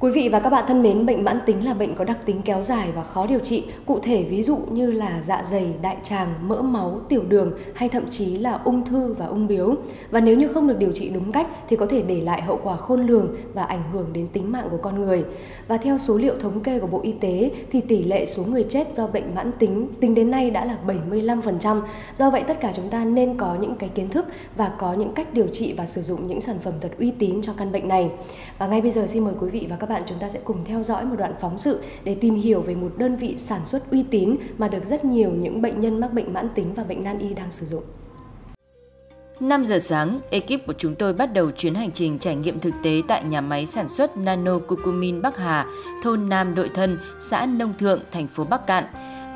Quý vị và các bạn thân mến, bệnh mãn tính là bệnh có đặc tính kéo dài và khó điều trị, cụ thể ví dụ như là dạ dày, đại tràng, mỡ máu, tiểu đường hay thậm chí là ung thư và ung biếu. Và nếu như không được điều trị đúng cách thì có thể để lại hậu quả khôn lường và ảnh hưởng đến tính mạng của con người. Và theo số liệu thống kê của Bộ Y tế thì tỷ lệ số người chết do bệnh mãn tính tính đến nay đã là 75%. Do vậy tất cả chúng ta nên có những cái kiến thức và có những cách điều trị và sử dụng những sản phẩm thật uy tín cho căn bệnh này. Và ngay bây giờ xin mời quý vị và các bạn chúng ta sẽ cùng theo dõi một đoạn phóng sự để tìm hiểu về một đơn vị sản xuất uy tín mà được rất nhiều những bệnh nhân mắc bệnh mãn tính và bệnh nan y đang sử dụng. 5 giờ sáng, ekip của chúng tôi bắt đầu chuyến hành trình trải nghiệm thực tế tại nhà máy sản xuất Nano Cucumin Bắc Hà, thôn Nam Đội Thân, xã Nông Thượng, thành phố Bắc Cạn.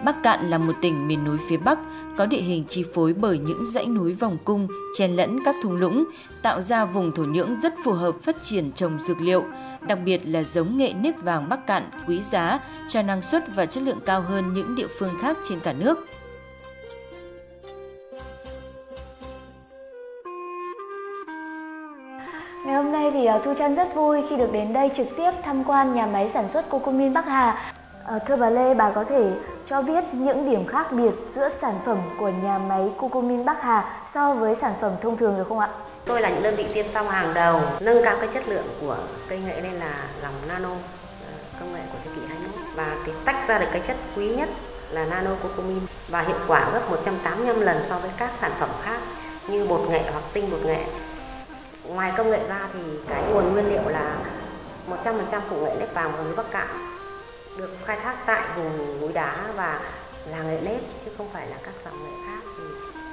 Bắc Cạn là một tỉnh miền núi phía Bắc, có địa hình chi phối bởi những dãy núi vòng cung, chen lẫn các thung lũng, tạo ra vùng thổ nhưỡng rất phù hợp phát triển trồng dược liệu. Đặc biệt là giống nghệ nếp vàng Bắc Cạn quý giá, cho năng suất và chất lượng cao hơn những địa phương khác trên cả nước. Ngày hôm nay thì ờ, Thu Trân rất vui khi được đến đây trực tiếp tham quan nhà máy sản xuất Cocomin Bắc Hà. Ờ, thưa bà Lê, bà có thể cho biết những điểm khác biệt giữa sản phẩm của nhà máy Cucumin Bắc Hà so với sản phẩm thông thường được không ạ? Tôi là những đơn vị tiên phong hàng đầu, nâng cao cái chất lượng của cây nghệ lên là lòng nano ờ, công nghệ của thế kỷ 21 và cái tách ra được cái chất quý nhất là nano cucumin và hiệu quả gấp 185 lần so với các sản phẩm khác như bột nghệ hoặc tinh bột nghệ. Ngoài công nghệ ra thì cái nguồn nguyên liệu là 100% củ nghệ nếp vàng của núi Bắc Cạn được khai thác tại vùng núi đá và là nghệ nếp chứ không phải là các dòng nghệ khác thì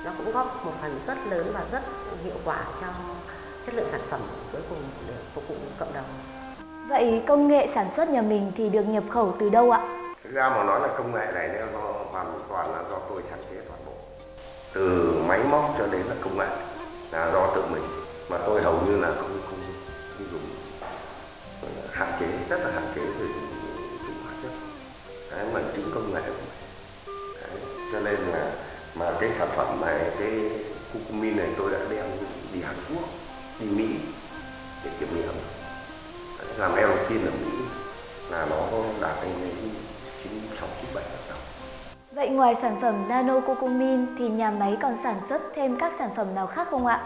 nó cũng góp một phần rất lớn và rất hiệu quả cho chất lượng sản phẩm cuối cùng để phục vụ cộng đồng. Vậy công nghệ sản xuất nhà mình thì được nhập khẩu từ đâu ạ? Thực ra mà nói là công nghệ này nó hoàn toàn là do tôi sản chế toàn bộ. Từ máy móc cho đến là công nghệ là do tự mình làm aerofin ở Mỹ. Là nó đạt đến chín sáu chín bảy đồng Vậy ngoài sản phẩm nano cucumin thì nhà máy còn sản xuất thêm các sản phẩm nào khác không ạ?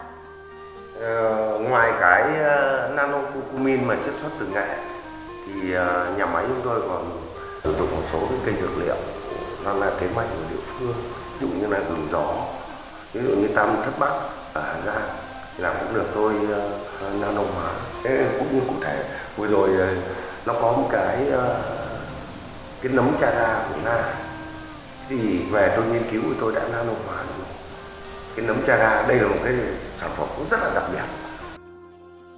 Ờ, ngoài cái uh, nano cucumin mà chiết xuất từ nghệ thì uh, nhà máy chúng tôi còn sử dụng một số cái cây dược liệu nó là thế mạnh của địa phương ví dụ như là gừng gió ví dụ như tam thất bắc ở hà giang là cũng được tôi uh, nano hóa. Cũng như cụ thể vừa rồi ờ, nó có một cái ờ, cái nấm chara của nga. Thì về tôi nghiên cứu tôi đã nano hóa được cái nấm chara đây là một cái sản phẩm cũng rất là đặc biệt.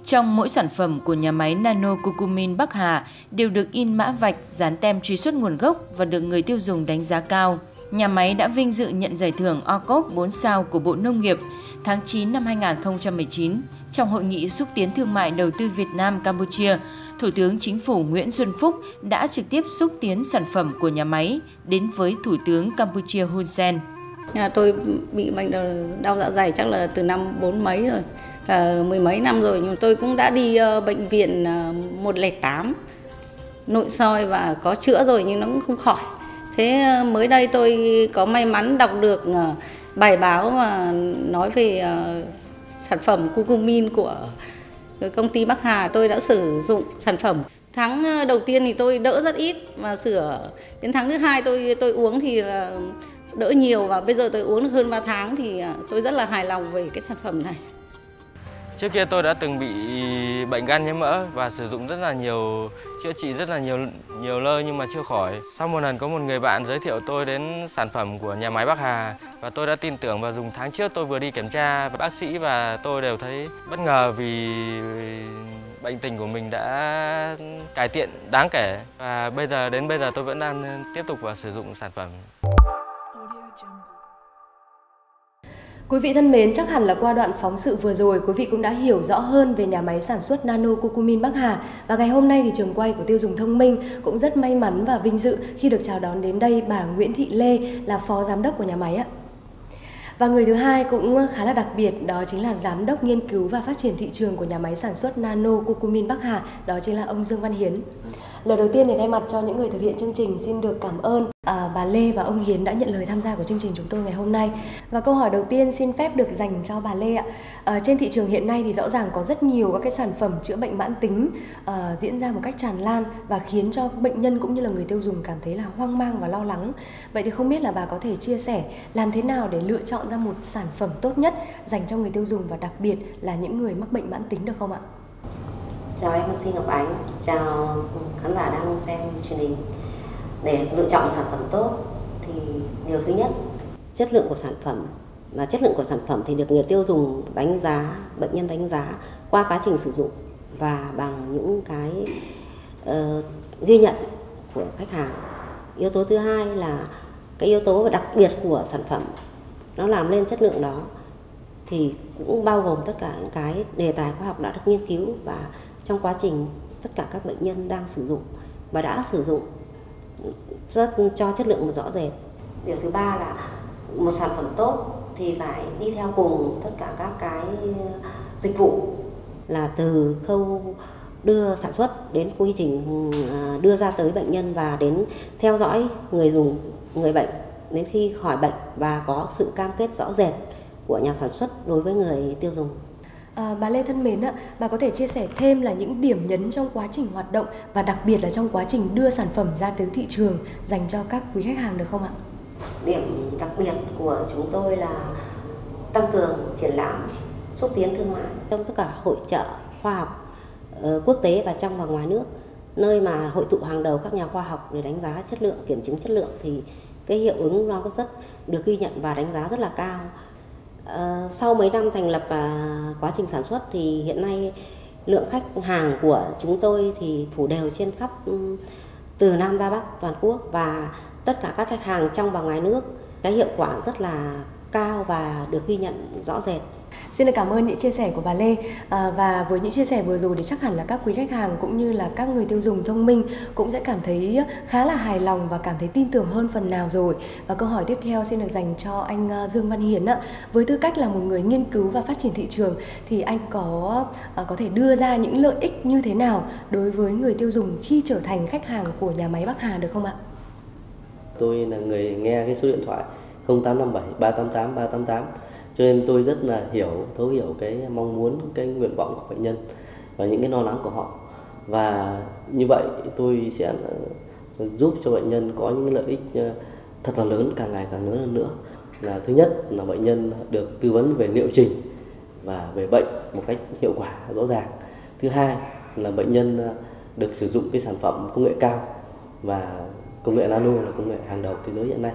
Trong mỗi sản phẩm của nhà máy Nano Cucumin Bắc Hà đều được in mã vạch, dán tem truy xuất nguồn gốc và được người tiêu dùng đánh giá cao. Nhà máy đã vinh dự nhận giải thưởng OCOP 4 sao của Bộ Nông nghiệp tháng 9 năm 2019 trong Hội nghị xúc tiến thương mại đầu tư Việt Nam-Campuchia, Thủ tướng Chính phủ Nguyễn Xuân Phúc đã trực tiếp xúc tiến sản phẩm của nhà máy đến với Thủ tướng Campuchia Hun Sen. Nhà tôi bị bệnh đau dạ dày chắc là từ năm bốn mấy rồi à, mười mấy năm rồi nhưng tôi cũng đã đi uh, bệnh viện ờ, uh, 108 nội soi và có chữa rồi nhưng nó cũng không khỏi. Thế ờ, mới đây tôi có may mắn đọc được bài báo mà nói về sản phẩm cucumin của công ty Bắc Hà. Tôi đã sử dụng sản phẩm tháng ờ, đầu tiên thì tôi đỡ rất ít mà sửa đến tháng thứ hai tôi tôi uống thì là đỡ nhiều và bây giờ tôi uống được hơn 3 tháng thì ờ, tôi rất là hài lòng về cái sản phẩm này. Trước kia tôi đã từng bị bệnh gan nhiễm mỡ và sử dụng rất là nhiều, chữa trị rất là nhiều nhiều lơi nhưng mà chưa khỏi. Sau một lần có một người bạn giới thiệu tôi đến sản phẩm của nhà máy Bắc Hà và tôi đã tin tưởng và dùng tháng trước tôi vừa đi kiểm tra bác sĩ và tôi đều thấy bất ngờ vì bệnh tình của mình đã cải thiện đáng kể và bây giờ, đến bây giờ tôi vẫn đang tiếp tục và sử dụng sản phẩm. Quý vị thân mến, chắc hẳn là qua đoạn phóng sự vừa rồi, quý vị cũng đã hiểu rõ hơn về nhà máy sản xuất nano cucumin Bắc Hà. Và ngày hôm nay thì trường quay của tiêu dùng thông minh cũng rất may mắn và vinh dự khi được chào đón đến đây bà Nguyễn Thị Lê là phó giám đốc của nhà máy ạ. Và người thứ hai cũng khá là đặc biệt đó chính là giám đốc nghiên cứu và phát triển thị trường của nhà máy sản xuất Nano Cucumin Bắc Hà, đó chính là ông Dương Văn Hiến. Lời đầu tiên để thay mặt cho những người thực hiện chương trình xin được cảm ơn à, bà Lê và ông Hiến đã nhận lời tham gia của chương trình chúng tôi ngày hôm nay. Và câu hỏi đầu tiên xin phép được dành cho bà Lê ạ. À, trên thị trường hiện nay thì rõ ràng có rất nhiều các cái sản phẩm chữa bệnh mãn tính à, diễn ra một cách tràn lan và khiến cho bệnh nhân cũng như là người tiêu dùng cảm thấy là hoang mang và lo lắng. Vậy thì không biết là bà có thể chia sẻ làm thế nào để lựa chọn ra một sản phẩm tốt nhất dành cho người tiêu dùng và đặc biệt là những người mắc bệnh mãn tính được không ạ? Chào em MC Ngọc Ánh, chào khán giả đang xem truyền hình. Để lựa chọn sản phẩm tốt thì điều thứ nhất, chất lượng của sản phẩm và chất lượng của sản phẩm thì được người tiêu dùng đánh giá, bệnh nhân đánh giá qua quá trình sử dụng và bằng những cái uh, ghi nhận của khách hàng. Yếu tố thứ hai là cái yếu tố đặc biệt của sản phẩm nó làm lên chất lượng đó, thì cũng bao gồm tất cả những cái đề tài khoa học đã được nghiên cứu và trong quá trình tất cả các bệnh nhân đang sử dụng và đã sử dụng rất cho chất lượng một rõ rệt. Điều thứ ba là một sản phẩm tốt thì phải đi theo cùng tất cả các cái dịch vụ là từ khâu đưa sản xuất đến quy trình à, đưa ra tới bệnh nhân và đến theo dõi người dùng, người bệnh đến khi khỏi bệnh và có sự cam kết rõ rệt của nhà sản xuất đối với người tiêu dùng. À, bà Lê thân mến ạ, bà có thể chia sẻ thêm là những điểm nhấn trong quá trình hoạt động và đặc biệt là trong quá trình đưa sản phẩm ra tới thị trường dành cho các quý khách hàng được không ạ? Điểm đặc biệt của chúng tôi là tăng cường triển lãm xúc tiến thương mại trong tất cả hội trợ khoa học uh, quốc tế và trong và ngoài nước nơi mà hội tụ hàng đầu các nhà khoa học để đánh giá chất lượng kiểm chứng chất lượng thì cái hiệu ứng nó rất được ghi nhận và đánh giá rất là cao à, sau mấy năm thành lập và quá trình sản xuất thì hiện nay lượng khách hàng của chúng tôi thì phủ đều trên khắp ừ, từ Nam ra Bắc toàn quốc và tất cả các khách hàng trong và ngoài nước cái hiệu quả rất là cao và được ghi nhận rõ rệt. Xin được cảm ơn những chia sẻ của bà Lê à, và với những chia sẻ vừa rồi thì chắc hẳn là các quý khách hàng cũng như là các người tiêu dùng thông minh cũng sẽ cảm thấy khá là hài lòng và cảm thấy tin tưởng hơn phần nào rồi. Và câu hỏi tiếp theo xin được dành cho anh à, Dương Văn Hiến ạ. Với tư cách là một người nghiên cứu và phát triển thị trường thì anh có à, có thể đưa ra những lợi ích như thế nào đối với người tiêu dùng khi trở thành khách hàng của nhà máy Bắc Hà được không ạ? Tôi là người nghe cái số điện thoại 0857 388 388 cho nên tôi rất là hiểu thấu hiểu cái mong muốn cái nguyện vọng của bệnh nhân và những cái lo lắng của họ. Và như vậy tôi sẽ ờ, giúp cho bệnh nhân có những lợi ích ờ, thật là lớn càng ngày càng lớn hơn nữa. Là thứ nhất là bệnh nhân được tư vấn về liệu trình và về bệnh một cách hiệu quả rõ ràng. Thứ hai là bệnh nhân ờ, được sử dụng cái sản phẩm công nghệ cao và công nghệ nano là công nghệ hàng đầu thế giới hiện nay.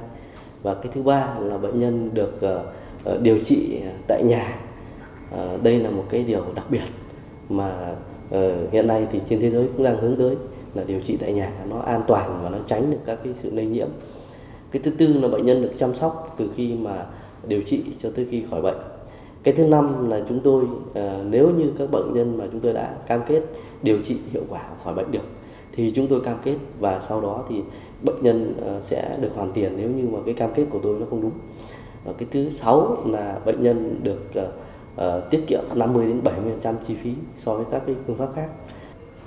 Và cái thứ ba là bệnh nhân được uh, Ờ, điều trị tại nhà. Ờ, đây là một cái điều đặc biệt mà ờ, hiện nay thì trên thế giới cũng đang hướng tới là điều trị tại nhà. Nó an toàn và nó tránh được các cái sự lây nhiễm. Cái thứ tư là bệnh nhân được chăm sóc từ khi mà điều trị cho tới khi khỏi bệnh. Cái thứ năm là chúng tôi nếu như các bệnh nhân mà chúng tôi đã cam kết điều trị hiệu quả khỏi bệnh được, thì chúng tôi cam kết và sau đó thì bệnh nhân sẽ được hoàn tiền nếu như mà cái cam kết của tôi nó không đúng và cái thứ sáu là bệnh nhân được uh, tiết kiệm 50 đến 70% chi phí so với các cái phương pháp khác.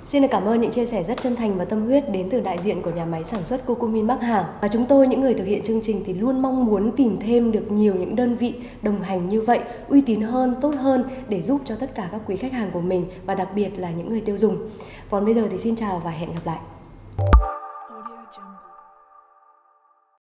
Xin được cảm ơn những chia sẻ rất chân thành và tâm huyết đến từ đại diện của nhà máy sản xuất Cocomin Bắc Hà. Và chúng tôi những người thực hiện chương trình thì luôn mong muốn tìm thêm được nhiều những đơn vị đồng hành như vậy, uy tín hơn, tốt hơn để giúp cho tất cả các quý khách hàng của mình và đặc biệt là những người tiêu dùng. Còn bây giờ thì xin chào và hẹn gặp lại.